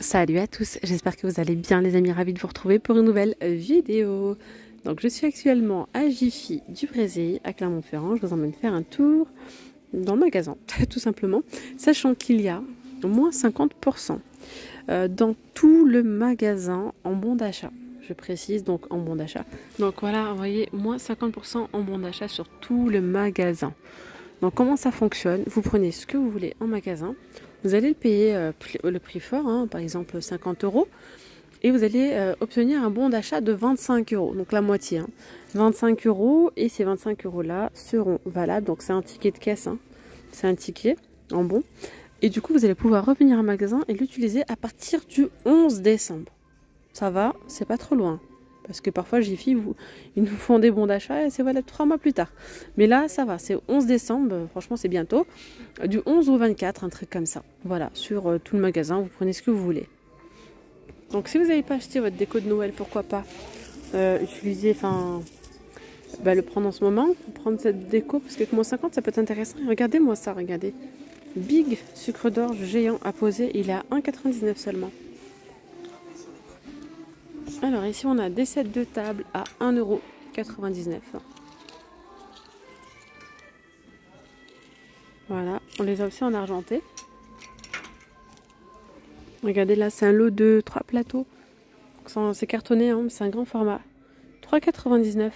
Salut à tous, j'espère que vous allez bien les amis, ravis de vous retrouver pour une nouvelle vidéo. Donc je suis actuellement à Jiffy du Brésil, à Clermont-Ferrand. Je vous emmène faire un tour dans le magasin, tout simplement, sachant qu'il y a moins 50% euh, dans tout le magasin en bon d'achat. Je précise donc en bon d'achat. Donc voilà, vous voyez, moins 50% en bon d'achat sur tout le magasin. Donc comment ça fonctionne? Vous prenez ce que vous voulez en magasin, vous allez le payer euh, le prix fort, hein, par exemple 50 euros, et vous allez euh, obtenir un bon d'achat de 25 euros, donc la moitié. 25 hein. euros, et ces 25 euros-là seront valables, donc c'est un ticket de caisse, hein. c'est un ticket en bon. Et du coup, vous allez pouvoir revenir au magasin et l'utiliser à partir du 11 décembre. Ça va, c'est pas trop loin. Parce que parfois, Jiffy, ils nous font des bons d'achat et c'est voilà trois mois plus tard. Mais là, ça va, c'est 11 décembre, franchement, c'est bientôt. Du 11 au 24, un truc comme ça. Voilà, sur euh, tout le magasin, vous prenez ce que vous voulez. Donc, si vous n'avez pas acheté votre déco de Noël, pourquoi pas euh, utiliser, enfin, bah, le prendre en ce moment, prendre cette déco, parce que moins 50, ça peut être intéressant. Regardez-moi ça, regardez. Big sucre d'orge géant à poser, il est à 1,99 seulement. Alors ici on a des sets de table à 1,99€. Voilà, on les a aussi en argenté. Regardez là, c'est un lot de 3 plateaux. C'est cartonné, hein, c'est un grand format. 3,99€.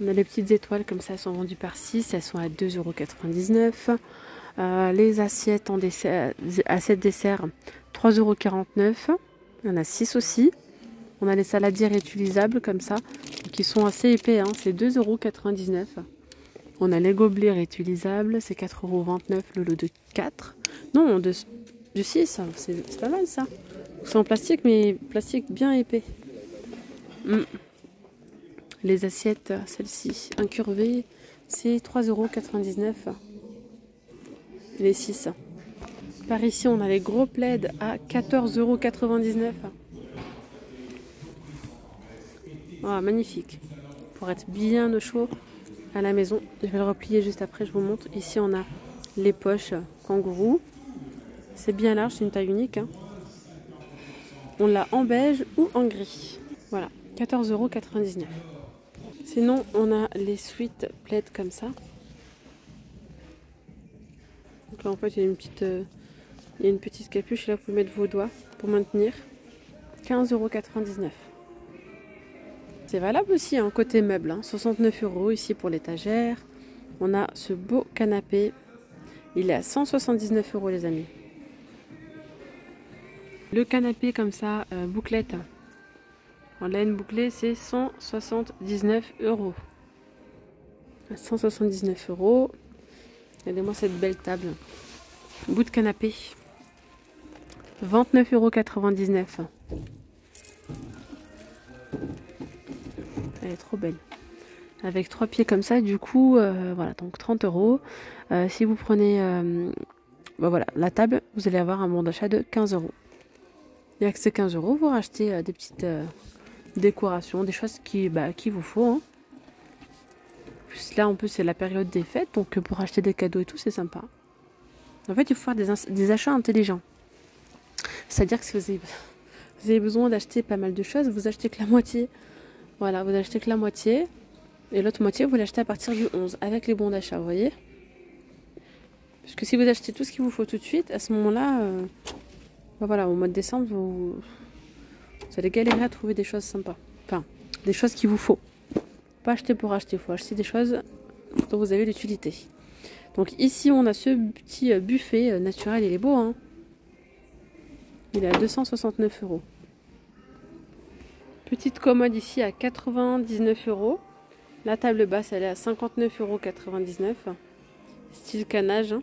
On a les petites étoiles comme ça, elles sont vendues par 6, elles sont à 2,99€. Euh, les assiettes en dessert, assiettes dessert, 3,49€. Il y en a 6 aussi. On a les saladiers réutilisables comme ça, qui sont assez épais, hein. c'est 2,99€. On a les gobelets réutilisables, c'est 4,29€ le lot de 4. Non, de, 6, c'est pas mal ça. C'est en plastique, mais plastique bien épais. Hmm. Les assiettes, celle-ci, incurvées, c'est 3,99€. Les 6. Par ici, on a les gros plaids à 14,99€. Voilà, magnifique. Pour être bien au chaud à la maison. Je vais le replier juste après, je vous montre. Ici, on a les poches kangourou. C'est bien large, c'est une taille unique. Hein. On l'a en beige ou en gris. Voilà, 14,99€. Sinon, on a les sweet plaids comme ça. Donc là, en fait, il y a une petite... Euh, il y a une petite capuche, là vous pouvez mettre vos doigts pour maintenir. 15,99€. C'est valable aussi hein, côté meuble, 69 hein. euros ici pour l'étagère. On a ce beau canapé, il est à 179 euros les amis. Le canapé comme ça, euh, bouclette, en laine bouclée, c'est 179 euros. 179 euros. Regardez-moi cette belle table. Bout de canapé. 29,99 euros. Elle est trop belle. Avec trois pieds comme ça, du coup, euh, voilà, donc 30 euros. Euh, si vous prenez euh, bah voilà, la table, vous allez avoir un bon d'achat de 15 euros. Et avec ces 15 euros, vous rachetez des petites décorations, des choses qui, bah, qui vous faut. Hein. là, en plus, c'est la période des fêtes, donc pour acheter des cadeaux et tout, c'est sympa. En fait, il faut faire des achats intelligents. C'est-à-dire que si vous avez, besoin d'acheter pas mal de choses, vous achetez que la moitié. Voilà, vous achetez que la moitié. Et l'autre moitié, vous l'achetez à partir du 11 avec les bons d'achat, vous voyez Parce que si vous achetez tout ce qu'il vous faut tout de suite, à ce moment-là, euh, ben voilà, au mois de décembre, vous, vous allez galérer à trouver des choses sympas. Enfin, des choses qu'il vous faut. Pas acheter pour acheter, il faut acheter des choses dont vous avez l'utilité. Donc ici, on a ce petit euh, buffet euh, naturel, il est beau, hein il est à 269 euros. Petite commode ici à 99 euros. La table basse, elle est à 59,99 euros. Style canage. Là,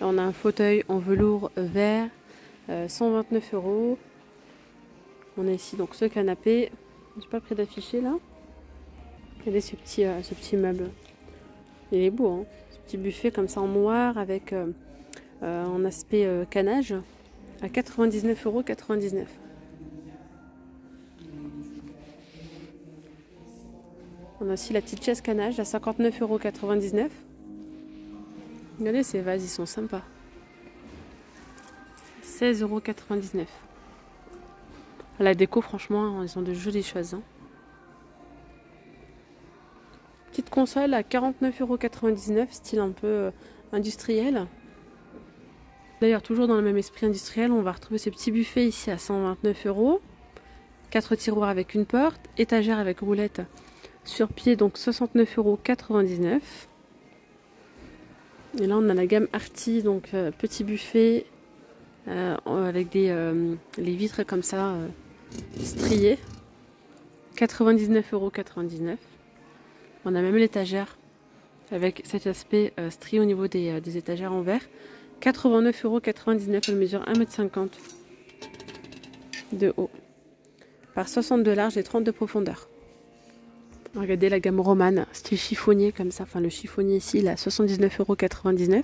on a un fauteuil en velours vert, 129 euh, euros. On a ici donc ce canapé. Je n'ai pas le prix d'afficher là. Regardez ce petit, euh, ce petit meuble. Il est beau, hein ce petit buffet comme ça en noir avec euh, en aspect canage à 99,99 euros. On a aussi la petite chaise canage à 59,99 euros. Regardez ces vases, ils sont sympas. 16,99€. La déco, franchement, ils ont de jolies choses. Hein. Petite console à 49,99€, style un peu euh, industriel. D'ailleurs, toujours dans le même esprit industriel, on va retrouver ce petit buffet ici à 129 euros. 4 tiroirs avec une porte, étagère avec roulette sur pied, donc 69,99 euros. Et là, on a la gamme Arty, donc euh, petit buffet euh, avec des euh, les vitres comme ça striées. 99,99€. On a même l'étagère avec cet aspect strié au niveau des étagères en verre. 89,99€, elle mesure 1m50 de haut par 60 de large et 30 de profondeur. Regardez la gamme romane, style chiffonnier comme ça. Enfin, le chiffonnier ici, il est à 79,99€.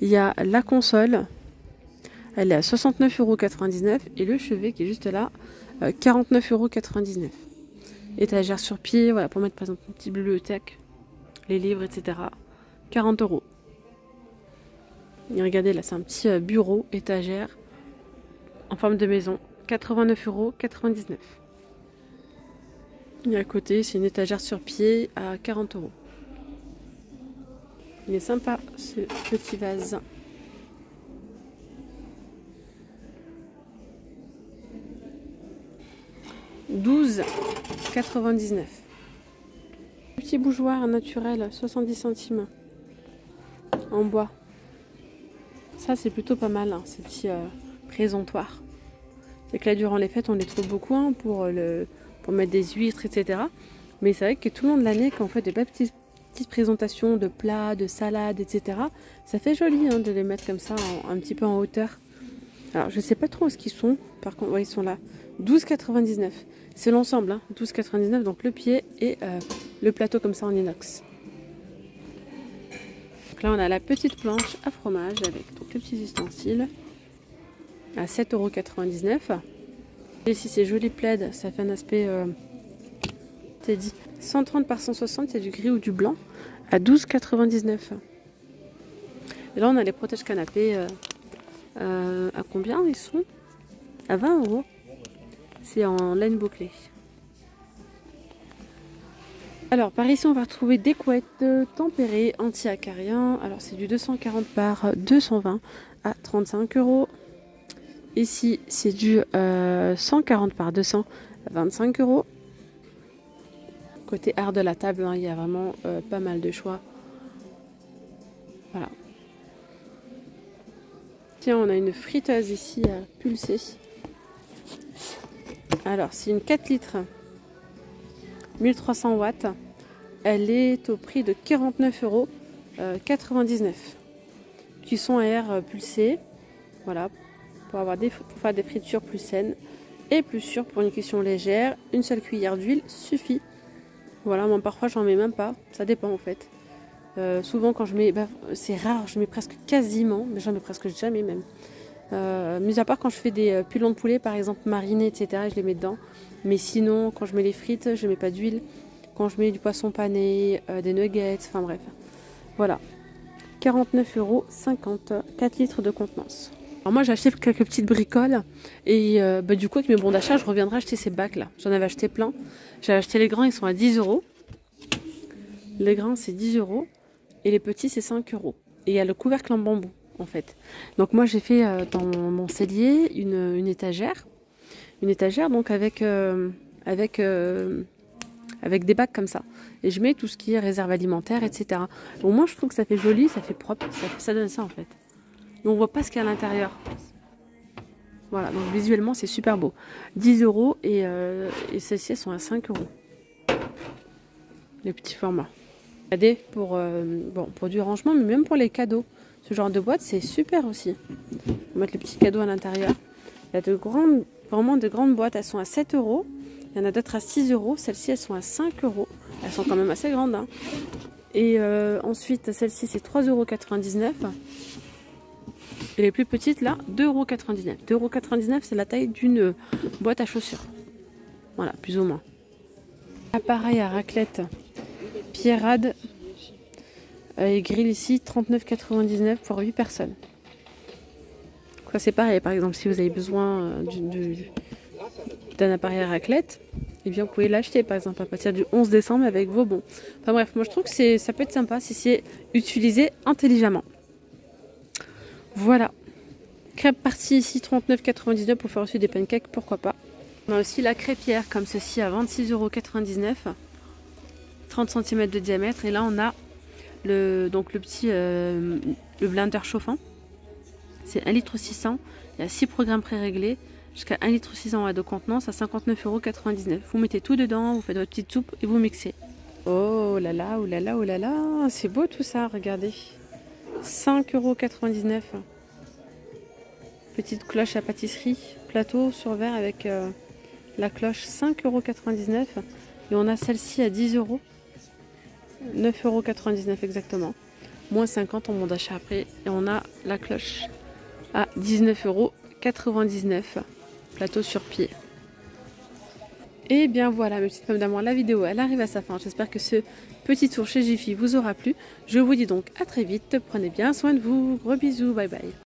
Il y a la console, elle est à 69,99€ et le chevet qui est juste là, 49,99€. Euh, Étagère sur pied, voilà, pour mettre par exemple une petite bibliothèque, les livres, etc. 40 euros. Regardez là, c'est un petit euh, bureau, étagère, en forme de maison, 89,99€. Et à côté, c'est une étagère sur pied à 40 euros. Il est sympa ce petit vase. « 12,99 Petit bougeoir naturel, 70 centimes en bois. Ça, c'est plutôt pas mal, hein, ces petits euh, présentoirs. C'est que là, durant les fêtes, on les trouve beaucoup hein, pour le, pour mettre des huîtres, etc. Mais c'est vrai que tout le long de l'année, quand on fait des petites, petites présentations de plats, de salades, etc., ça fait joli hein, de les mettre comme ça, un petit peu en hauteur. Alors, je sais pas trop où ce qu'ils sont. Par contre, ils sont là. 12,99. C'est l'ensemble, hein, 12,99. Donc le pied et euh, le plateau comme ça en inox. Donc là, on a la petite planche à fromage avec donc, les petits ustensiles à 7,99€. Ici, c'est joli plaid, ça fait un aspect euh, dit 130 par 160, il y a du gris ou du blanc à 12,99. Et là, on a les protèges canapés. Euh, euh, à combien ils sont? À 20 euros. C'est en laine bouclée. Alors, par ici, on va retrouver des couettes tempérées anti-acariens. Alors, c'est du 240 par 220 à 35 euros. Ici, c'est du 140 euh, par 200 25 euros. Côté art de la table, hein, il y a vraiment euh, pas mal de choix. Voilà. Tiens, on a une friteuse ici à pulser. Alors, c'est une 4 litres, 1300 watts. Elle est au prix de 49 euros 99. Euh, Cuisson à air pulsé. Voilà, pour, avoir des, pour faire des fritures plus saines et plus sûres pour une cuisson légère. Une seule cuillère d'huile suffit. Voilà, moi parfois j'en mets même pas, ça dépend en fait. Euh, souvent quand je mets, bah, c'est rare, je mets presque quasiment, mais j'en mets presque jamais même. Euh, mis à part quand je fais des euh, pilons de poulet par exemple marinés, etc., je les mets dedans. Mais sinon, quand je mets les frites, je mets pas d'huile. Quand je mets du poisson pané, des nuggets, enfin bref. Voilà. 49,50 euros, 4 litres de contenance. Alors moi j'ai acheté quelques petites bricoles et euh, bah, du coup avec mes bons d'achat je reviendrai acheter ces bacs là. J'en avais acheté plein. J'ai acheté les grands, ils sont à 10 euros. Les grands c'est 10 euros et les petits c'est 5 euros. Et il y a le couvercle en bambou en fait. Donc moi j'ai fait euh, dans mon cellier une, étagère. Une étagère donc avec, euh, avec, avec des bacs comme ça. Et je mets tout ce qui est réserve alimentaire, etc. Donc moi je trouve que ça fait joli, ça fait propre, ça, donne ça en fait on voit pas ce qu'il y a à l'intérieur. Voilà, donc visuellement c'est super beau. 10 euros et, euh, et celles-ci sont à 5 euros. Les petits formats. Regardez pour, euh, bon, pour du rangement, mais même pour les cadeaux. Ce genre de boîte c'est super aussi. On va mettre les petits cadeaux à l'intérieur. Il y a de grandes, vraiment de grandes boîtes, elles sont à 7 euros. Il y en a d'autres à 6 euros. Celles-ci elles sont à 5 euros. Elles sont quand même assez grandes. Hein. Et euh, ensuite celle-ci c'est 3,99 euros. Et les plus petites là, 2,99€. 2,99€ c'est la taille d'une euh, boîte à chaussures. Voilà, plus ou moins. Appareil à raclette Pierrade et grill ici 39,99€ pour 8 personnes. c'est pareil, par exemple, si vous avez besoin euh, d'un appareil à raclette, eh bien, vous pouvez l'acheter, par exemple, à partir du 11 décembre avec vos bons. Enfin bref, moi je trouve que ça peut être sympa si c'est utilisé intelligemment. Voilà. Crêpe partie ici, 39,99 pour faire aussi des pancakes, pourquoi pas. On a aussi la crêpière comme ceci à 26,99€. 30 cm de diamètre. Et là, on a le, donc le petit euh, le blender chauffant. C'est 1 litre 600. Il y a 6 programmes pré-réglés. Jusqu'à 1 litre 600 de contenance à 59,99€. Vous mettez tout dedans, vous faites votre petite soupe et vous mixez. Oh là là, oh là là, oh là là. C'est beau tout ça, regardez. 5,99€. Petite cloche à pâtisserie. Plateau sur verre avec euh, la cloche 5,99€. Et on a celle-ci à 10 euros. 9,99€ exactement. Moins 50 en bon d'achat après. Et on a la cloche à 19,99€. Plateau sur pied. Et bien voilà mes petites femmes d'amour, la vidéo elle arrive à sa fin. J'espère que ce petit tour chez Jiffy vous aura plu. Je vous dis donc à très vite. Prenez bien soin de vous. Gros bisous. Bye bye.